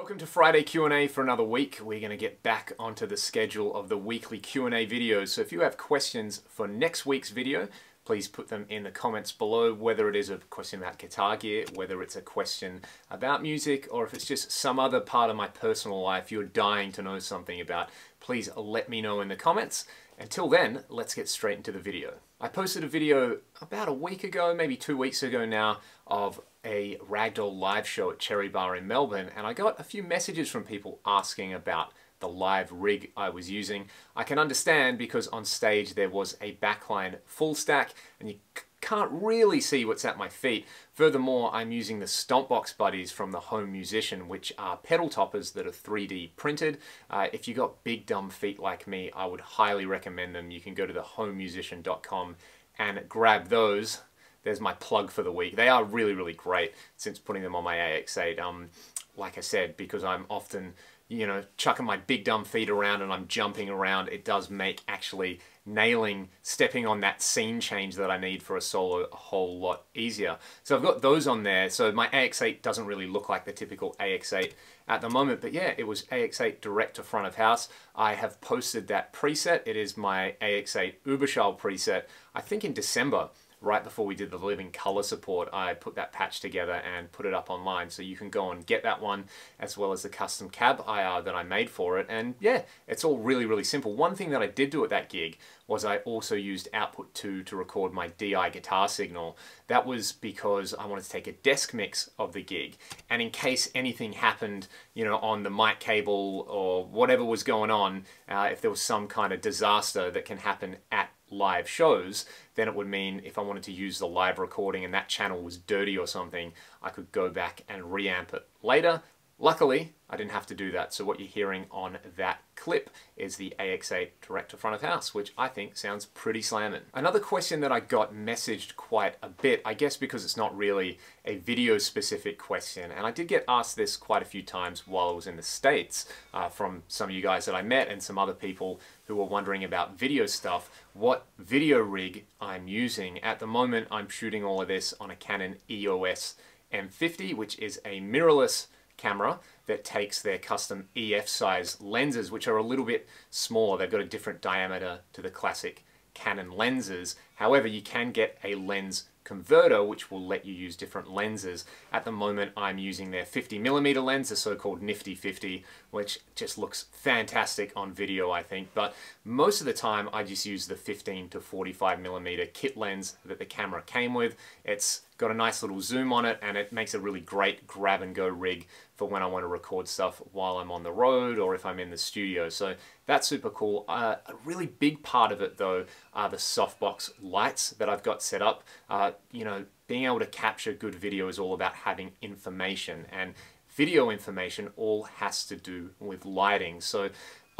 Welcome to Friday Q&A for another week. We're going to get back onto the schedule of the weekly Q&A videos. So if you have questions for next week's video, please put them in the comments below, whether it is a question about guitar gear, whether it's a question about music, or if it's just some other part of my personal life you're dying to know something about, please let me know in the comments. Until then, let's get straight into the video. I posted a video about a week ago, maybe two weeks ago now, of a Ragdoll live show at Cherry Bar in Melbourne, and I got a few messages from people asking about the live rig I was using. I can understand because on stage there was a backline full stack, and you can't really see what's at my feet. Furthermore, I'm using the Stompbox Buddies from the Home Musician, which are pedal toppers that are 3D printed. Uh, if you've got big dumb feet like me, I would highly recommend them. You can go to thehomemusician.com and grab those. There's my plug for the week. They are really, really great since putting them on my AX8. Um, like I said, because I'm often you know, chucking my big dumb feet around and I'm jumping around, it does make actually nailing, stepping on that scene change that I need for a solo a whole lot easier. So I've got those on there. So my AX8 doesn't really look like the typical AX8 at the moment, but yeah, it was AX8 direct to front of house. I have posted that preset. It is my AX8 Uberschall preset, I think in December right before we did the Living Colour support, I put that patch together and put it up online. So you can go and get that one as well as the custom cab IR that I made for it. And yeah, it's all really, really simple. One thing that I did do at that gig was I also used Output 2 to record my DI guitar signal. That was because I wanted to take a desk mix of the gig. And in case anything happened, you know, on the mic cable or whatever was going on, uh, if there was some kind of disaster that can happen at live shows, then it would mean if I wanted to use the live recording and that channel was dirty or something, I could go back and reamp it later. Luckily, I didn't have to do that. So what you're hearing on that clip is the AX8 direct to front of house, which I think sounds pretty slamming. Another question that I got messaged quite a bit, I guess because it's not really a video specific question, and I did get asked this quite a few times while I was in the States uh, from some of you guys that I met and some other people who were wondering about video stuff, what video rig I'm using. At the moment, I'm shooting all of this on a Canon EOS M50, which is a mirrorless camera that takes their custom EF size lenses, which are a little bit smaller. They've got a different diameter to the classic Canon lenses. However, you can get a lens converter which will let you use different lenses. At the moment I'm using their 50mm lens, the so-called Nifty 50, which just looks fantastic on video I think, but most of the time I just use the 15 to 45mm kit lens that the camera came with. It's got a nice little zoom on it and it makes a really great grab and go rig for when I want to record stuff while I'm on the road or if I'm in the studio. So that's super cool. Uh, a really big part of it though are the softbox lights that I've got set up. Uh, you know, being able to capture good video is all about having information and video information all has to do with lighting. So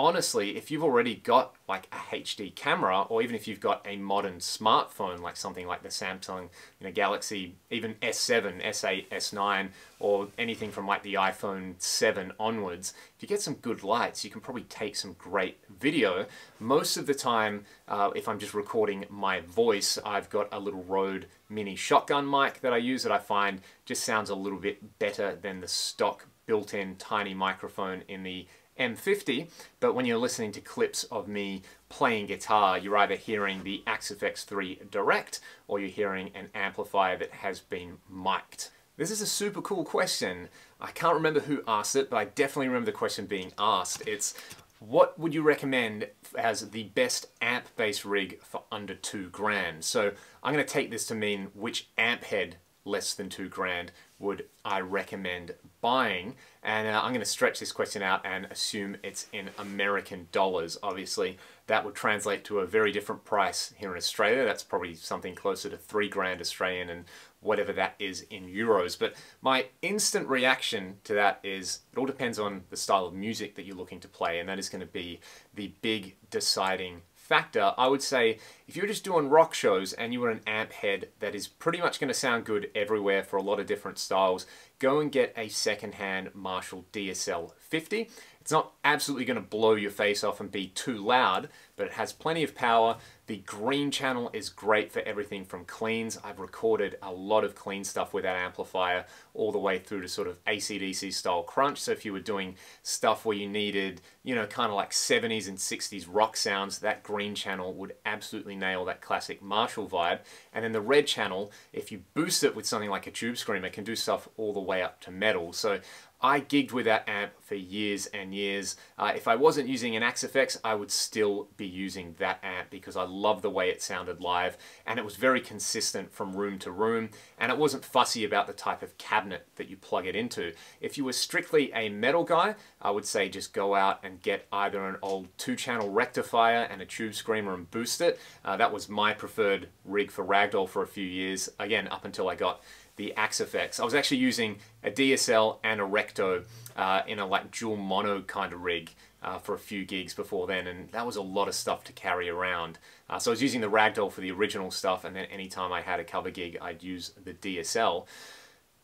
honestly, if you've already got like a HD camera, or even if you've got a modern smartphone, like something like the Samsung you know, Galaxy, even S7, S8, S9, or anything from like the iPhone 7 onwards, if you get some good lights, you can probably take some great video. Most of the time, uh, if I'm just recording my voice, I've got a little Rode mini shotgun mic that I use that I find just sounds a little bit better than the stock built-in tiny microphone in the M50, but when you're listening to clips of me playing guitar, you're either hearing the Axe-Fx 3 direct or you're hearing an amplifier that has been mic'd. This is a super cool question. I can't remember who asked it, but I definitely remember the question being asked. It's, what would you recommend as the best amp-based rig for under two grand? So I'm going to take this to mean which amp head less than two grand would I recommend buying? And uh, I'm going to stretch this question out and assume it's in American dollars. Obviously, that would translate to a very different price here in Australia. That's probably something closer to three grand Australian and whatever that is in euros. But my instant reaction to that is it all depends on the style of music that you're looking to play, and that is going to be the big deciding factor, I would say if you're just doing rock shows and you want an amp head that is pretty much going to sound good everywhere for a lot of different styles, go and get a secondhand Marshall DSL 50. It's not absolutely going to blow your face off and be too loud, but it has plenty of power. The green channel is great for everything from cleans. I've recorded a lot of clean stuff with that amplifier all the way through to sort of ACDC style crunch. So if you were doing stuff where you needed, you know, kind of like 70s and 60s rock sounds, that green channel would absolutely nail that classic Marshall vibe. And then the red channel, if you boost it with something like a tube screamer, can do stuff all the way up to metal. So I gigged with that amp for years and years. Uh, if I wasn't using an Axe-Fx, I would still be using that amp because I love the way it sounded live and it was very consistent from room to room and it wasn't fussy about the type of cabinet that you plug it into. If you were strictly a metal guy, I would say just go out and get either an old two-channel rectifier and a tube screamer and boost it. Uh, that was my preferred rig for Ragdoll for a few years, again, up until I got the Axe-Fx. I was actually using a DSL and a Recto uh, in a like dual mono kind of rig uh, for a few gigs before then, and that was a lot of stuff to carry around. Uh, so I was using the Ragdoll for the original stuff, and then anytime I had a cover gig, I'd use the DSL.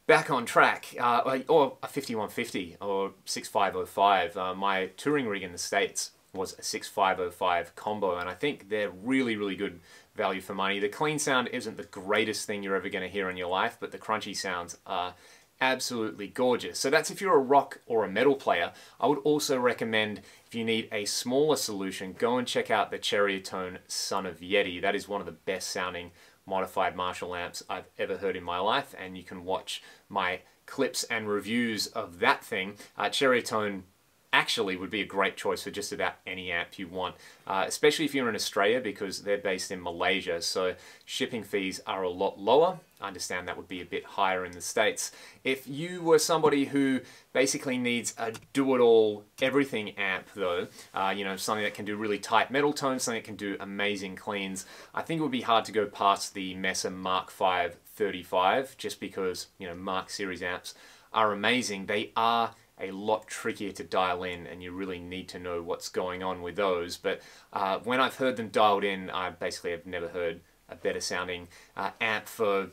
Back on track, uh, or a 5150 or 6505. Uh, my touring rig in the States was a 6505 combo, and I think they're really, really good value for money. The clean sound isn't the greatest thing you're ever going to hear in your life, but the crunchy sounds are absolutely gorgeous. So that's if you're a rock or a metal player. I would also recommend if you need a smaller solution, go and check out the Cherrytone Son of Yeti. That is one of the best sounding modified Marshall amps I've ever heard in my life, and you can watch my clips and reviews of that thing. Uh, Cherrytone actually would be a great choice for just about any app you want, uh, especially if you're in Australia because they're based in Malaysia, so shipping fees are a lot lower. I understand that would be a bit higher in the States. If you were somebody who basically needs a do-it-all everything amp though, uh, you know, something that can do really tight metal tones, something that can do amazing cleans, I think it would be hard to go past the Mesa Mark V 35 just because, you know, Mark series amps are amazing. They are a lot trickier to dial in and you really need to know what's going on with those. But uh, when I've heard them dialed in, I basically have never heard a better sounding uh, amp for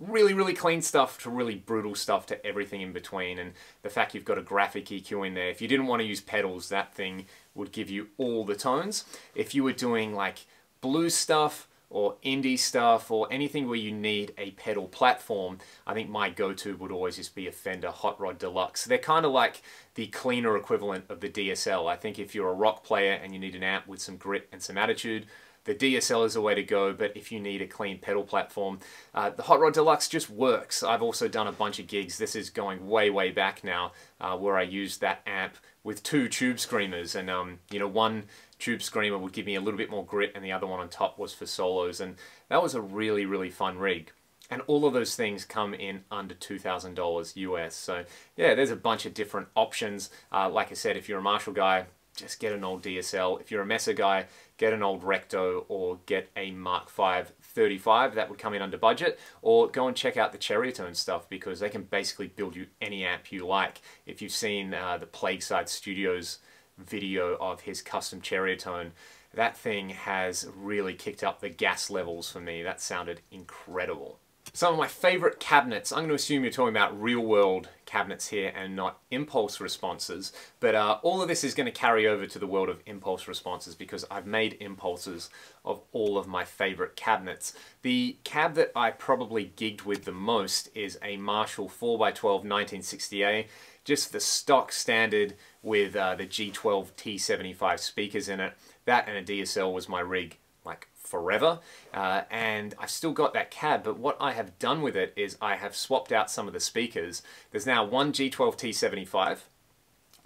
really, really clean stuff to really brutal stuff to everything in between. And the fact you've got a graphic EQ in there, if you didn't want to use pedals, that thing would give you all the tones. If you were doing like blues stuff, or indie stuff or anything where you need a pedal platform, I think my go-to would always just be a Fender Hot Rod Deluxe. They're kind of like the cleaner equivalent of the DSL. I think if you're a rock player and you need an amp with some grit and some attitude, the DSL is the way to go, but if you need a clean pedal platform, uh, the Hot Rod Deluxe just works. I've also done a bunch of gigs. This is going way, way back now, uh, where I used that amp with two tube screamers, and um, you know, one Tube Screamer would give me a little bit more grit and the other one on top was for solos. And that was a really really fun rig. And all of those things come in under $2,000 US so yeah there's a bunch of different options. Uh, like I said if you're a Marshall guy just get an old DSL if you're a Mesa guy get an old Recto or get a Mark V 35 that would come in under budget. Or go and check out the Cherrytone stuff because they can basically build you any amp you like. If you've seen uh, the Plagueside Studios video of his custom Cherrytone, that thing has really kicked up the gas levels for me. That sounded incredible. Some of my favorite cabinets, I'm going to assume you're talking about real world cabinets here and not impulse responses, but uh, all of this is going to carry over to the world of impulse responses because I've made impulses of all of my favorite cabinets. The cab that I probably gigged with the most is a Marshall 4x12 1960A, just the stock standard with uh, the G12 T75 speakers in it. That and a DSL was my rig like forever uh, and I've still got that cab but what I have done with it is I have swapped out some of the speakers. There's now one G12 T75,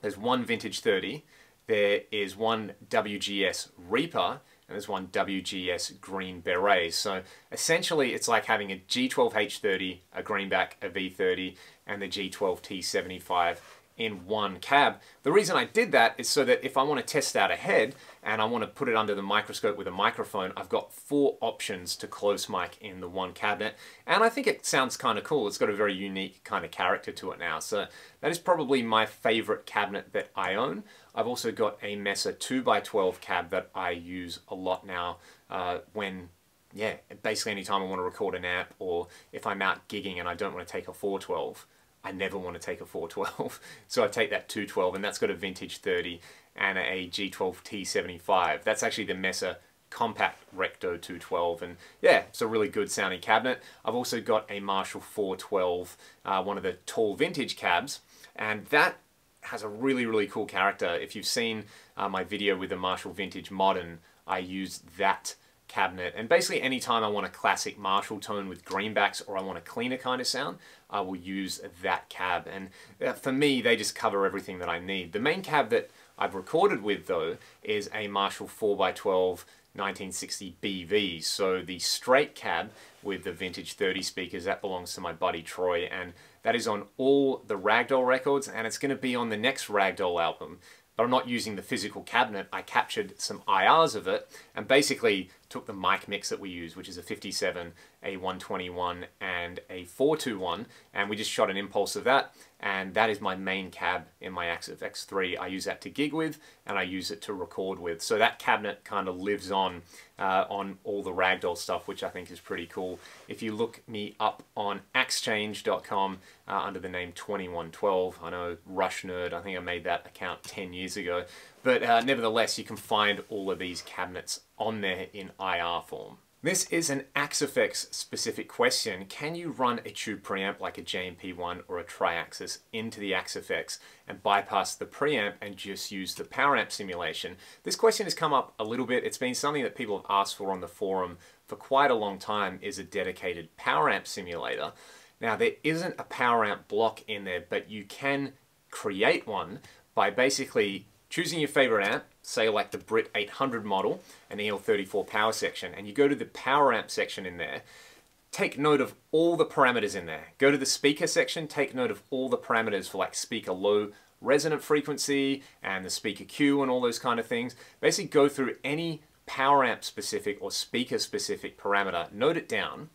there's one Vintage 30, there is one WGS Reaper and there's one WGS Green Beret. So essentially it's like having a G12H30, a Greenback, a V30 and the G12 T75 in one cab. The reason I did that is so that if I want to test out a head and I want to put it under the microscope with a microphone, I've got four options to close mic in the one cabinet. And I think it sounds kind of cool. It's got a very unique kind of character to it now. So that is probably my favorite cabinet that I own. I've also got a Mesa 2x12 cab that I use a lot now uh, when yeah, basically anytime I want to record an amp or if I'm out gigging and I don't want to take a 412, I never want to take a 412. so I take that 212 and that's got a vintage 30 and a G12 T75. That's actually the Mesa compact Recto 212 and yeah, it's a really good sounding cabinet. I've also got a Marshall 412, uh, one of the tall vintage cabs, and that has a really, really cool character. If you've seen uh, my video with the Marshall Vintage Modern, I use that cabinet. And basically anytime I want a classic Marshall tone with greenbacks or I want a cleaner kind of sound, I will use that cab. And uh, for me, they just cover everything that I need. The main cab that I've recorded with though is a Marshall 4x12 1960 BV. So the straight cab with the vintage 30 speakers, that belongs to my buddy Troy, and that is on all the Ragdoll records, and it's going to be on the next Ragdoll album. But I'm not using the physical cabinet. I captured some IRs of it, and basically took the mic mix that we use, which is a 57, a 121, and a 421, and we just shot an impulse of that, and that is my main cab in my Axe FX3. I use that to gig with, and I use it to record with. So that cabinet kind of lives on uh, on all the Ragdoll stuff, which I think is pretty cool. If you look me up on axechange.com uh, under the name 2112, I know Rush Nerd, I think I made that account 10 years ago, but uh, nevertheless, you can find all of these cabinets on there in IR form. This is an Axe-Fx specific question. Can you run a tube preamp like a JMP1 or a Triaxis into the Axe-Fx and bypass the preamp and just use the power amp simulation? This question has come up a little bit. It's been something that people have asked for on the forum for quite a long time is a dedicated power amp simulator. Now there isn't a power amp block in there, but you can create one by basically choosing your favorite amp, say like the Brit 800 model, an EL34 power section, and you go to the power amp section in there, take note of all the parameters in there. Go to the speaker section, take note of all the parameters for like speaker low resonant frequency and the speaker Q and all those kind of things. Basically go through any power amp specific or speaker specific parameter, note it down,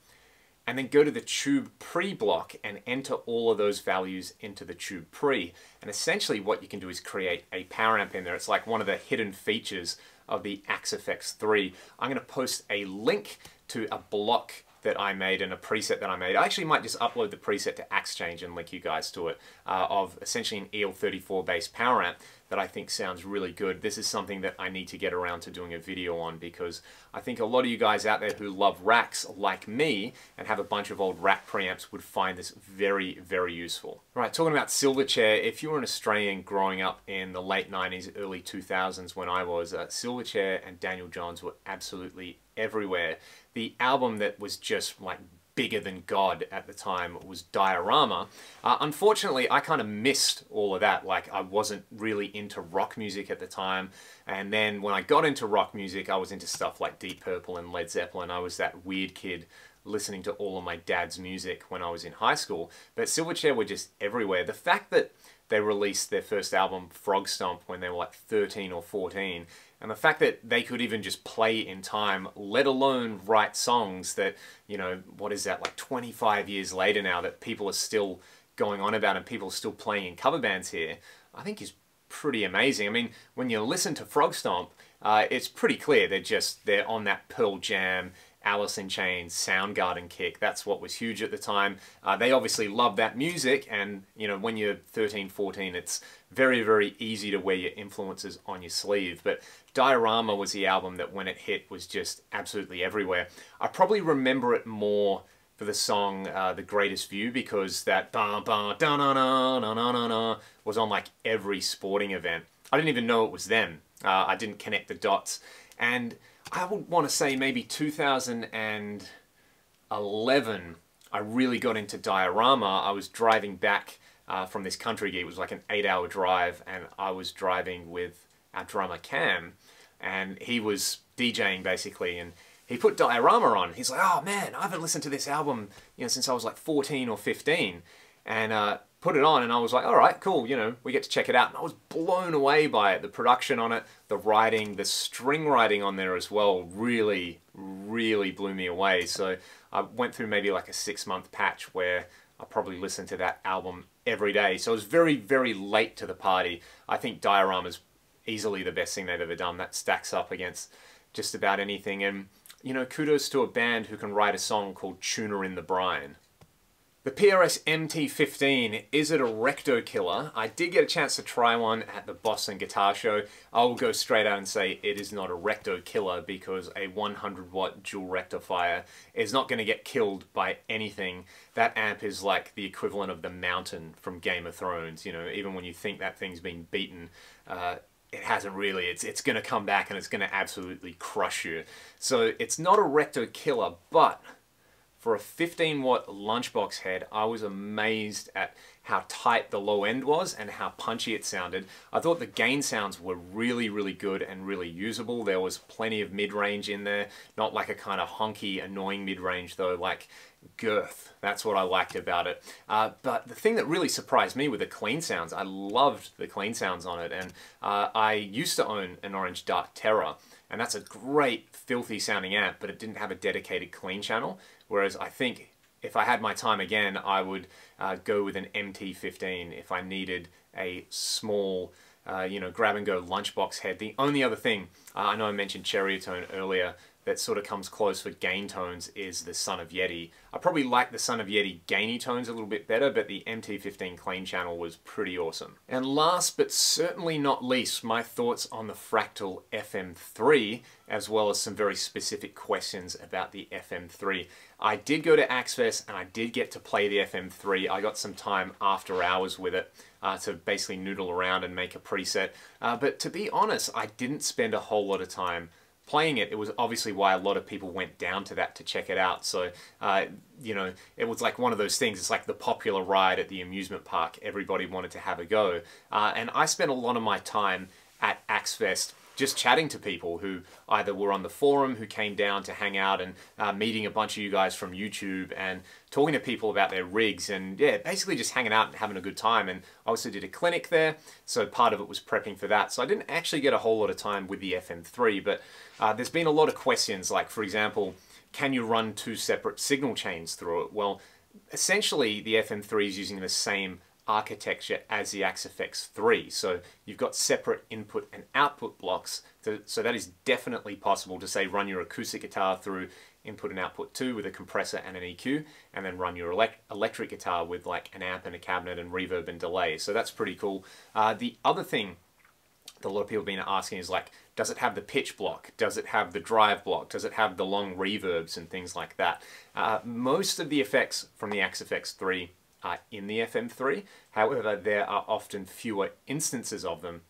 and then go to the tube pre block and enter all of those values into the tube pre. And essentially what you can do is create a power amp in there. It's like one of the hidden features of the Axe-Fx 3. I'm going to post a link to a block that I made and a preset that I made. I actually might just upload the preset to AxeChange and link you guys to it uh, of essentially an EL34 based power amp that I think sounds really good. This is something that I need to get around to doing a video on because I think a lot of you guys out there who love racks like me and have a bunch of old rack preamps would find this very, very useful. Right, talking about Silverchair, if you were an Australian growing up in the late 90s, early 2000s when I was, uh, Silverchair and Daniel Johns were absolutely everywhere. The album that was just like bigger than God at the time was Diorama. Uh, unfortunately, I kind of missed all of that. Like, I wasn't really into rock music at the time. And then when I got into rock music, I was into stuff like Deep Purple and Led Zeppelin. I was that weird kid listening to all of my dad's music when I was in high school. But Silverchair were just everywhere. The fact that they released their first album, Frogstomp, when they were like 13 or 14, and the fact that they could even just play in time, let alone write songs that, you know, what is that, like 25 years later now that people are still going on about and people are still playing in cover bands here, I think is pretty amazing. I mean, when you listen to Frogstomp, uh, it's pretty clear they're just, they're on that Pearl Jam, Alice in Chains, Soundgarden kick. That's what was huge at the time. Uh, they obviously love that music, and you know when you're 13, 14, it's very, very easy to wear your influences on your sleeve. But Diorama was the album that when it hit was just absolutely everywhere. I probably remember it more for the song uh, "The Greatest View" because that ba ba da na na na na na na was on like every sporting event. I didn't even know it was them. Uh, I didn't connect the dots, and I would want to say maybe 2011, I really got into diorama. I was driving back uh, from this country gig. It was like an eight hour drive and I was driving with our drummer Cam and he was DJing basically and he put diorama on. He's like, oh man, I haven't listened to this album you know, since I was like 14 or 15. And uh, put it on and I was like, all right, cool, you know, we get to check it out. And I was blown away by it. The production on it, the writing, the string writing on there as well really, really blew me away. So I went through maybe like a six month patch where I probably listened to that album every day. So I was very, very late to the party. I think Diorama's easily the best thing they've ever done. That stacks up against just about anything. And, you know, kudos to a band who can write a song called Tuna in the Brine. The PRS MT15, is it a recto killer? I did get a chance to try one at the Boston Guitar Show. I will go straight out and say it is not a recto killer because a 100 watt dual rectifier is not going to get killed by anything. That amp is like the equivalent of the mountain from Game of Thrones. You know, even when you think that thing's been beaten, uh, it hasn't really. It's it's going to come back and it's going to absolutely crush you. So it's not a recto killer, but for a 15 watt lunchbox head, I was amazed at how tight the low end was and how punchy it sounded. I thought the gain sounds were really, really good and really usable. There was plenty of mid-range in there, not like a kind of honky, annoying mid-range though, like girth. That's what I liked about it. Uh, but the thing that really surprised me were the clean sounds. I loved the clean sounds on it, and uh, I used to own an Orange Dark Terror, and that's a great filthy sounding amp, but it didn't have a dedicated clean channel. Whereas I think if I had my time again, I would uh, go with an MT15 if I needed a small, uh, you know, grab and go lunchbox head. The only other thing, uh, I know I mentioned Cherrytone earlier, that sort of comes close for gain tones is the Son of Yeti. I probably like the Son of Yeti gainy tones a little bit better, but the MT15 clean channel was pretty awesome. And last but certainly not least, my thoughts on the Fractal FM3, as well as some very specific questions about the FM3. I did go to Axfest and I did get to play the FM3. I got some time after hours with it uh, to basically noodle around and make a preset. Uh, but to be honest, I didn't spend a whole lot of time playing it, it was obviously why a lot of people went down to that to check it out. So, uh, you know, it was like one of those things. It's like the popular ride at the amusement park. Everybody wanted to have a go. Uh, and I spent a lot of my time at Axfest just chatting to people who either were on the forum, who came down to hang out and uh, meeting a bunch of you guys from YouTube and talking to people about their rigs and yeah, basically just hanging out and having a good time. And I also did a clinic there, so part of it was prepping for that. So I didn't actually get a whole lot of time with the FM3, but uh, there's been a lot of questions like, for example, can you run two separate signal chains through it? Well, essentially the FM3 is using the same architecture as the Axe-FX 3. So you've got separate input and output blocks. So, so that is definitely possible to say run your acoustic guitar through input and output 2 with a compressor and an EQ, and then run your elect electric guitar with like an amp and a cabinet and reverb and delay. So that's pretty cool. Uh, the other thing that a lot of people have been asking is like, does it have the pitch block? Does it have the drive block? Does it have the long reverbs and things like that? Uh, most of the effects from the Axe-FX 3 are in the FM3. However, there are often fewer instances of them.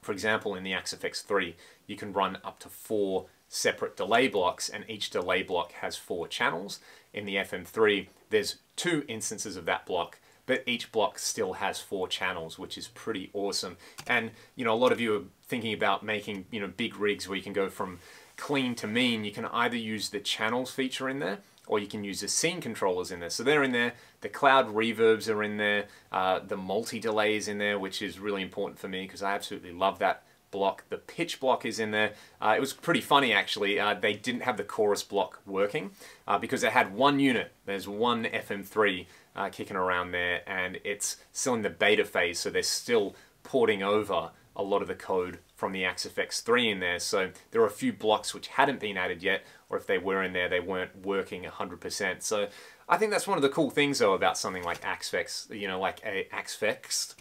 For example, in the Axe-FX 3, you can run up to four separate delay blocks, and each delay block has four channels. In the FM3, there's two instances of that block, but each block still has four channels, which is pretty awesome. And, you know, a lot of you are thinking about making, you know, big rigs where you can go from clean to mean. You can either use the channels feature in there, or you can use the scene controllers in there. So they're in there, the cloud reverbs are in there, uh, the multi-delay is in there, which is really important for me because I absolutely love that block. The pitch block is in there. Uh, it was pretty funny actually. Uh, they didn't have the chorus block working uh, because they had one unit. There's one FM3 uh, kicking around there and it's still in the beta phase so they're still porting over a lot of the code from the Axe-FX 3 in there. So there are a few blocks which hadn't been added yet, or if they were in there, they weren't working 100%. So I think that's one of the cool things though about something like Axe-FX, you know, like a Axe-FX,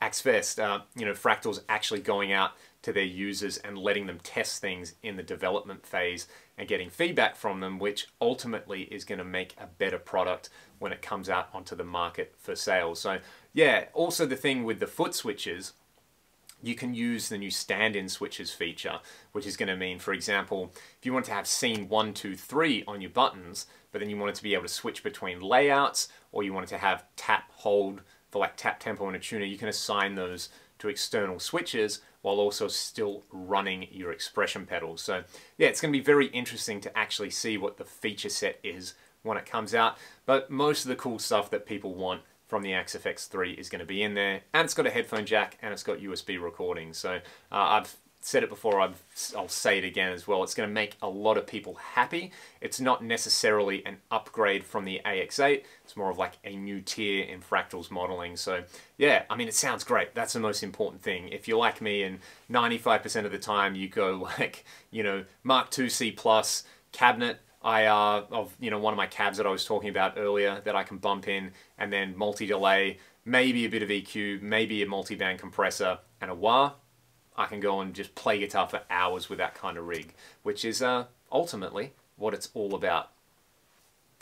Axfest, uh, you know, Fractal's actually going out to their users and letting them test things in the development phase and getting feedback from them, which ultimately is going to make a better product when it comes out onto the market for sale. So yeah, also the thing with the foot switches, you can use the new stand-in switches feature, which is going to mean, for example, if you want to have scene 1, 2, 3 on your buttons, but then you wanted to be able to switch between layouts, or you wanted to have tap hold for like tap tempo and a tuner, you can assign those to external switches while also still running your expression pedals. So yeah, it's going to be very interesting to actually see what the feature set is when it comes out. But most of the cool stuff that people want from the Axe-FX 3 is going to be in there. And it's got a headphone jack and it's got USB recording. So uh, I've said it before, i will say it again as well. It's going to make a lot of people happy. It's not necessarily an upgrade from the AX8. It's more of like a new tier in Fractal's modeling. So yeah, I mean, it sounds great. That's the most important thing. If you're like me and 95% of the time you go like, you know, Mark II C+, cabinet, I uh, of you know one of my cabs that I was talking about earlier that I can bump in and then multi-delay, maybe a bit of EQ, maybe a multi-band compressor and a wah. I can go and just play guitar for hours with that kind of rig, which is uh, ultimately what it's all about.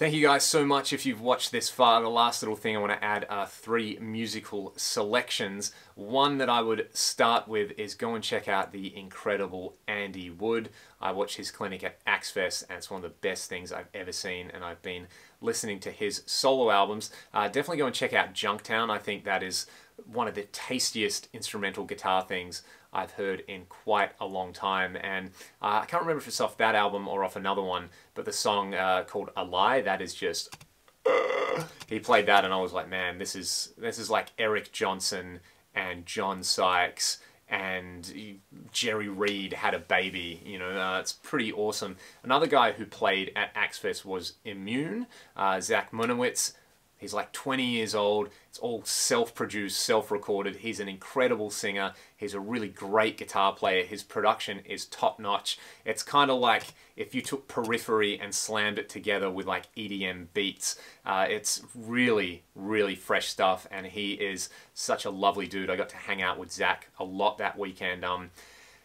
Thank you guys so much if you've watched this far. The last little thing I want to add are three musical selections. One that I would start with is go and check out the incredible Andy Wood. I watched his clinic at Axfest and it's one of the best things I've ever seen and I've been listening to his solo albums. Uh, definitely go and check out Junktown. I think that is one of the tastiest instrumental guitar things I've heard in quite a long time. And uh, I can't remember if it's off that album or off another one, but the song uh, called A Lie, that is just... he played that and I was like, man, this is, this is like Eric Johnson and John Sykes and Jerry Reed had a baby. You know, uh, it's pretty awesome. Another guy who played at Axfest was Immune, uh, Zach Munowitz. He's like 20 years old. It's all self-produced, self-recorded. He's an incredible singer. He's a really great guitar player. His production is top-notch. It's kind of like if you took Periphery and slammed it together with like EDM beats. Uh, it's really, really fresh stuff, and he is such a lovely dude. I got to hang out with Zach a lot that weekend. Um,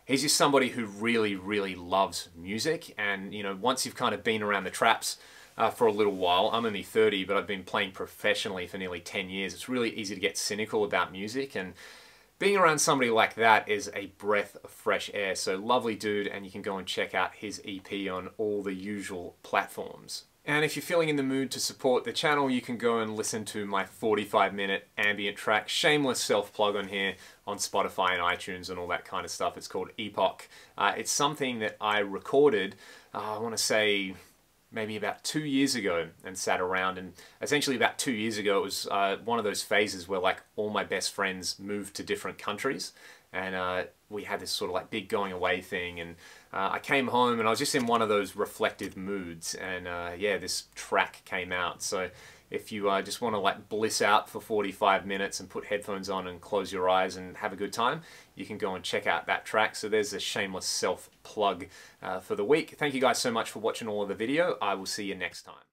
he's just somebody who really, really loves music, and you know, once you've kind of been around the traps, uh, for a little while. I'm only 30, but I've been playing professionally for nearly 10 years. It's really easy to get cynical about music, and being around somebody like that is a breath of fresh air. So lovely dude, and you can go and check out his EP on all the usual platforms. And if you're feeling in the mood to support the channel, you can go and listen to my 45 minute ambient track, shameless self-plug on here on Spotify and iTunes and all that kind of stuff. It's called Epoch. Uh, it's something that I recorded, uh, I want to say maybe about two years ago and sat around. And essentially about two years ago it was uh, one of those phases where like all my best friends moved to different countries. And uh, we had this sort of like big going away thing. And uh, I came home and I was just in one of those reflective moods. And uh, yeah this track came out. So if you uh, just want to like bliss out for 45 minutes and put headphones on and close your eyes and have a good time, you can go and check out that track. So there's a shameless self plug uh, for the week. Thank you guys so much for watching all of the video. I will see you next time.